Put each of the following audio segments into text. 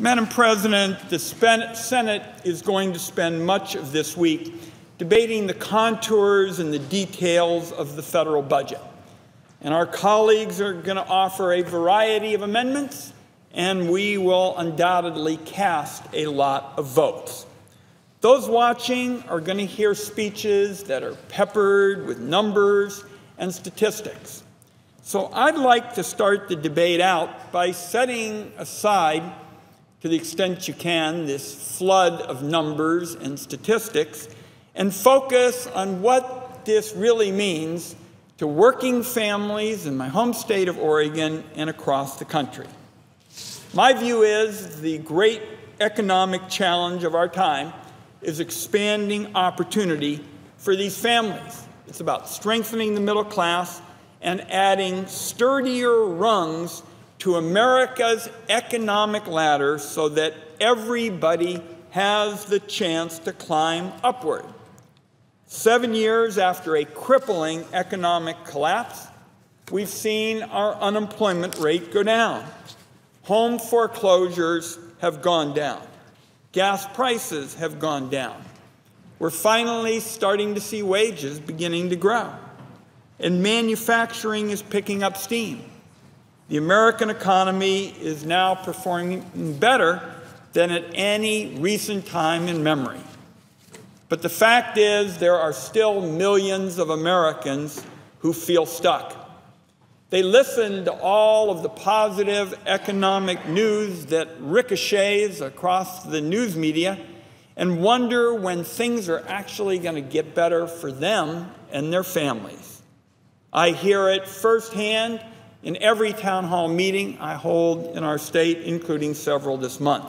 Madam President, the Senate is going to spend much of this week debating the contours and the details of the federal budget. And our colleagues are going to offer a variety of amendments, and we will undoubtedly cast a lot of votes. Those watching are going to hear speeches that are peppered with numbers and statistics. So I'd like to start the debate out by setting aside to the extent you can, this flood of numbers and statistics, and focus on what this really means to working families in my home state of Oregon and across the country. My view is the great economic challenge of our time is expanding opportunity for these families. It's about strengthening the middle class and adding sturdier rungs to America's economic ladder so that everybody has the chance to climb upward. Seven years after a crippling economic collapse, we've seen our unemployment rate go down. Home foreclosures have gone down. Gas prices have gone down. We're finally starting to see wages beginning to grow. And manufacturing is picking up steam. The American economy is now performing better than at any recent time in memory. But the fact is, there are still millions of Americans who feel stuck. They listen to all of the positive economic news that ricochets across the news media and wonder when things are actually going to get better for them and their families. I hear it firsthand in every town hall meeting I hold in our state, including several this month.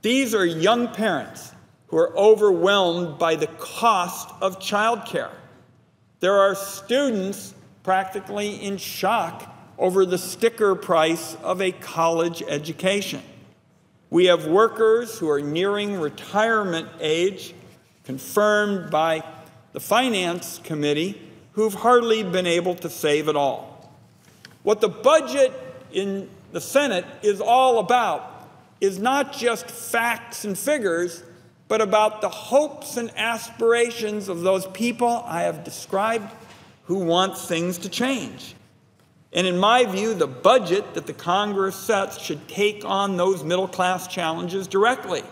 These are young parents who are overwhelmed by the cost of childcare. There are students practically in shock over the sticker price of a college education. We have workers who are nearing retirement age, confirmed by the Finance Committee, who've hardly been able to save at all. What the budget in the Senate is all about is not just facts and figures, but about the hopes and aspirations of those people I have described who want things to change. And in my view, the budget that the Congress sets should take on those middle class challenges directly.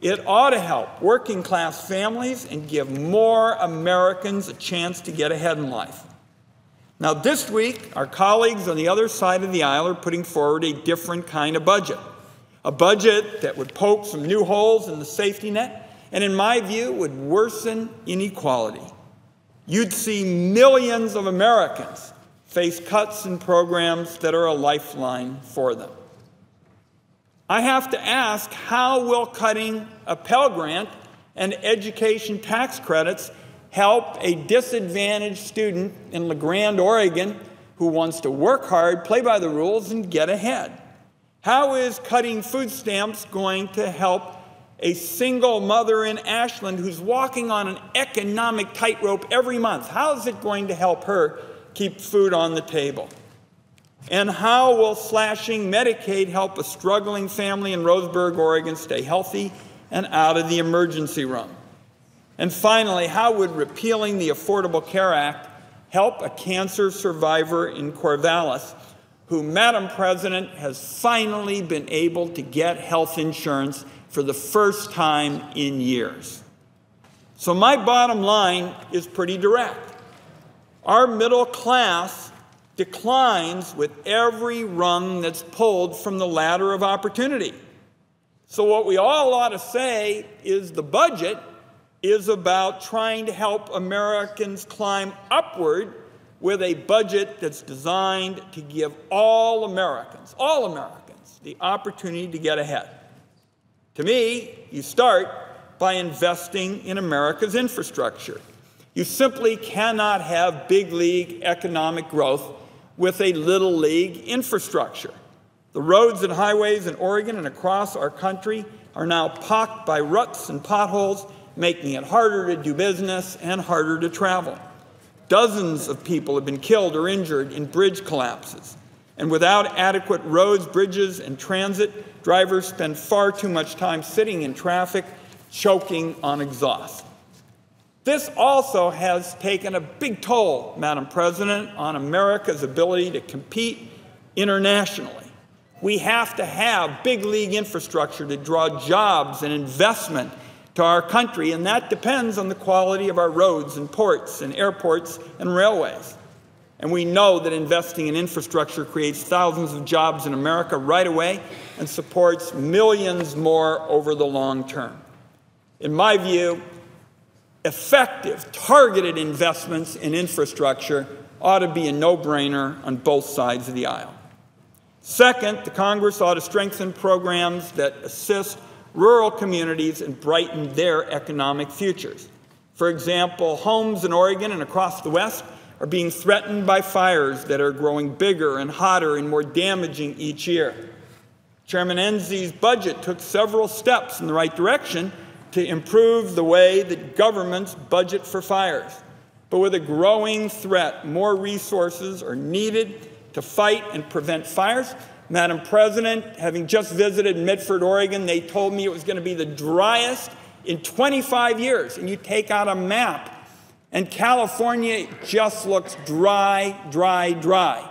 It ought to help working class families and give more Americans a chance to get ahead in life. Now, this week, our colleagues on the other side of the aisle are putting forward a different kind of budget. A budget that would poke some new holes in the safety net and, in my view, would worsen inequality. You'd see millions of Americans face cuts in programs that are a lifeline for them. I have to ask how will cutting a Pell Grant and education tax credits help a disadvantaged student in La Grande, Oregon, who wants to work hard, play by the rules, and get ahead? How is cutting food stamps going to help a single mother in Ashland who's walking on an economic tightrope every month? How is it going to help her keep food on the table? And how will slashing Medicaid help a struggling family in Roseburg, Oregon stay healthy and out of the emergency room? And finally, how would repealing the Affordable Care Act help a cancer survivor in Corvallis who, Madam President, has finally been able to get health insurance for the first time in years? So, my bottom line is pretty direct. Our middle class declines with every rung that's pulled from the ladder of opportunity. So, what we all ought to say is the budget is about trying to help Americans climb upward with a budget that's designed to give all Americans, all Americans, the opportunity to get ahead. To me, you start by investing in America's infrastructure. You simply cannot have big league economic growth with a little league infrastructure. The roads and highways in Oregon and across our country are now pocked by ruts and potholes making it harder to do business and harder to travel. Dozens of people have been killed or injured in bridge collapses. And without adequate roads, bridges, and transit, drivers spend far too much time sitting in traffic, choking on exhaust. This also has taken a big toll, Madam President, on America's ability to compete internationally. We have to have big league infrastructure to draw jobs and investment to our country, and that depends on the quality of our roads and ports and airports and railways. And we know that investing in infrastructure creates thousands of jobs in America right away and supports millions more over the long term. In my view, effective, targeted investments in infrastructure ought to be a no brainer on both sides of the aisle. Second, the Congress ought to strengthen programs that assist rural communities and brighten their economic futures. For example, homes in Oregon and across the West are being threatened by fires that are growing bigger and hotter and more damaging each year. Chairman Enzi's budget took several steps in the right direction to improve the way that governments budget for fires. But with a growing threat, more resources are needed to fight and prevent fires. Madam President, having just visited Medford, Oregon, they told me it was going to be the driest in 25 years. And you take out a map and California just looks dry, dry, dry.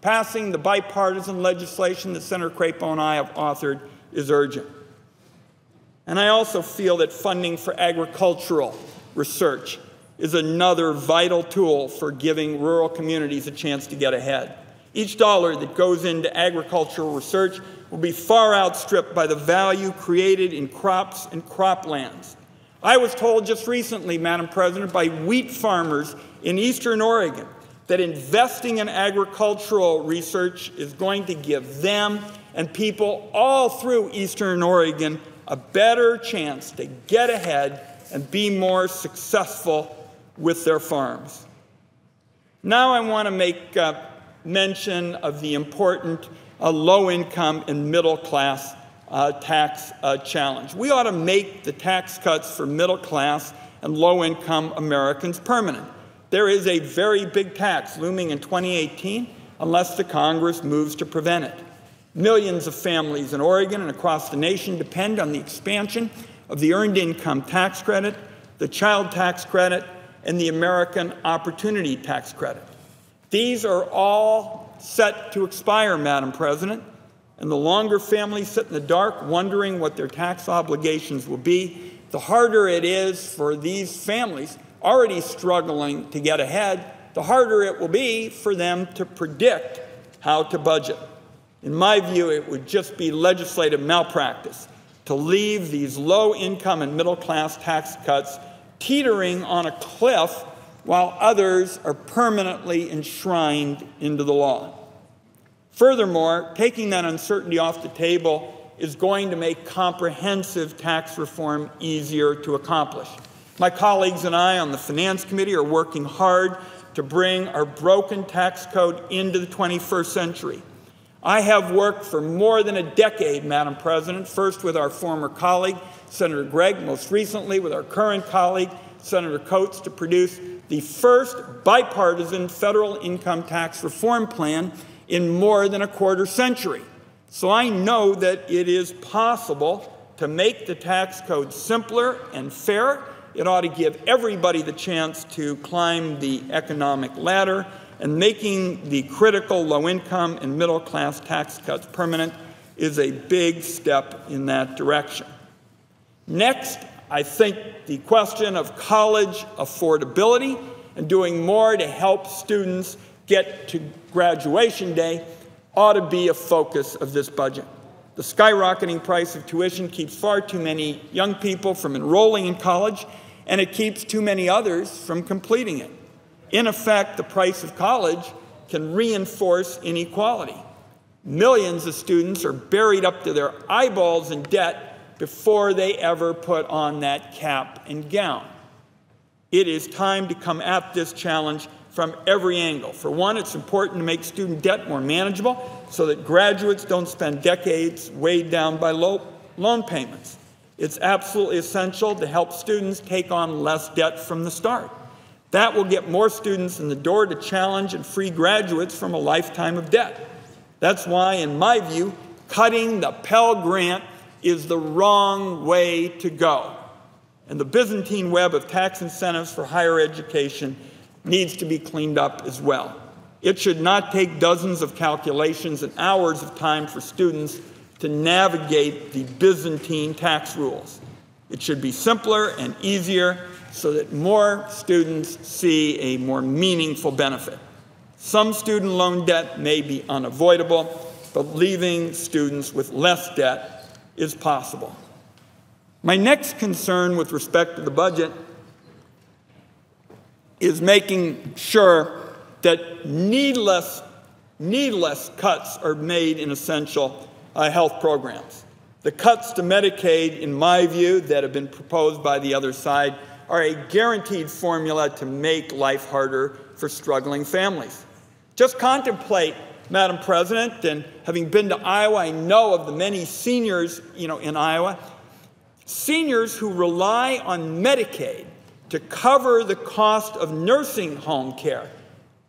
Passing the bipartisan legislation that Senator Crapo and I have authored is urgent. And I also feel that funding for agricultural research is another vital tool for giving rural communities a chance to get ahead. Each dollar that goes into agricultural research will be far outstripped by the value created in crops and croplands. I was told just recently, Madam President, by wheat farmers in eastern Oregon that investing in agricultural research is going to give them and people all through eastern Oregon a better chance to get ahead and be more successful with their farms. Now I want to make uh, mention of the important uh, low income and middle class uh, tax uh, challenge. We ought to make the tax cuts for middle class and low income Americans permanent. There is a very big tax looming in 2018 unless the Congress moves to prevent it. Millions of families in Oregon and across the nation depend on the expansion of the Earned Income Tax Credit, the Child Tax Credit, and the American Opportunity Tax Credit. These are all set to expire, Madam President, and the longer families sit in the dark wondering what their tax obligations will be, the harder it is for these families already struggling to get ahead, the harder it will be for them to predict how to budget. In my view, it would just be legislative malpractice to leave these low income and middle class tax cuts teetering on a cliff while others are permanently enshrined into the law. Furthermore, taking that uncertainty off the table is going to make comprehensive tax reform easier to accomplish. My colleagues and I on the Finance Committee are working hard to bring our broken tax code into the 21st century. I have worked for more than a decade, Madam President, first with our former colleague, Senator Gregg, most recently with our current colleague, Senator Coats, to produce the first bipartisan federal income tax reform plan in more than a quarter century. So I know that it is possible to make the tax code simpler and fairer. It ought to give everybody the chance to climb the economic ladder, and making the critical low income and middle class tax cuts permanent is a big step in that direction. Next, I think the question of college affordability and doing more to help students get to graduation day ought to be a focus of this budget. The skyrocketing price of tuition keeps far too many young people from enrolling in college, and it keeps too many others from completing it. In effect, the price of college can reinforce inequality. Millions of students are buried up to their eyeballs in debt before they ever put on that cap and gown. It is time to come at this challenge from every angle. For one, it's important to make student debt more manageable so that graduates don't spend decades weighed down by low loan payments. It's absolutely essential to help students take on less debt from the start. That will get more students in the door to challenge and free graduates from a lifetime of debt. That's why, in my view, cutting the Pell Grant is the wrong way to go. And the Byzantine web of tax incentives for higher education needs to be cleaned up as well. It should not take dozens of calculations and hours of time for students to navigate the Byzantine tax rules. It should be simpler and easier so that more students see a more meaningful benefit. Some student loan debt may be unavoidable, but leaving students with less debt is possible. My next concern with respect to the budget is making sure that needless, needless cuts are made in essential uh, health programs. The cuts to Medicaid, in my view, that have been proposed by the other side are a guaranteed formula to make life harder for struggling families. Just contemplate, Madam President, and having been to Iowa, I know of the many seniors, you know, in Iowa, seniors who rely on Medicaid to cover the cost of nursing home care.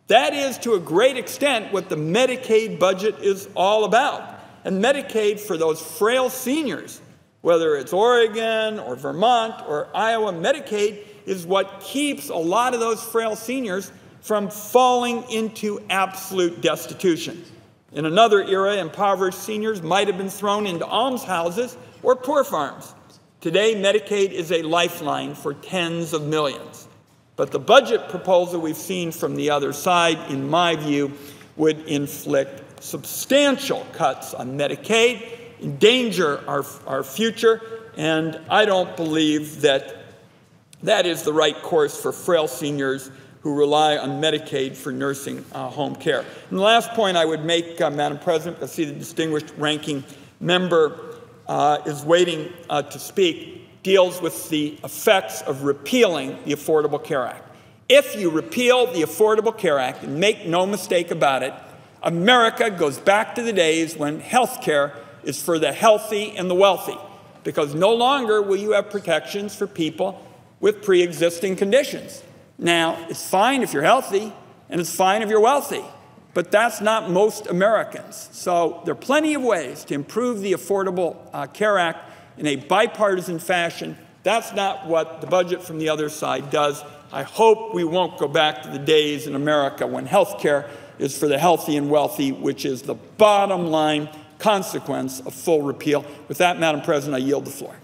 That is, to a great extent, what the Medicaid budget is all about. And Medicaid for those frail seniors whether it's Oregon or Vermont or Iowa, Medicaid is what keeps a lot of those frail seniors from falling into absolute destitution. In another era, impoverished seniors might have been thrown into almshouses or poor farms. Today, Medicaid is a lifeline for tens of millions. But the budget proposal we've seen from the other side, in my view, would inflict substantial cuts on Medicaid endanger our, our future, and I don't believe that that is the right course for frail seniors who rely on Medicaid for nursing uh, home care. And the last point I would make, uh, Madam President, I see the distinguished ranking member uh, is waiting uh, to speak, deals with the effects of repealing the Affordable Care Act. If you repeal the Affordable Care Act, and make no mistake about it, America goes back to the days when health care is for the healthy and the wealthy, because no longer will you have protections for people with pre existing conditions. Now, it's fine if you're healthy, and it's fine if you're wealthy, but that's not most Americans. So there are plenty of ways to improve the Affordable uh, Care Act in a bipartisan fashion. That's not what the budget from the other side does. I hope we won't go back to the days in America when health care is for the healthy and wealthy, which is the bottom line consequence of full repeal. With that, Madam President, I yield the floor.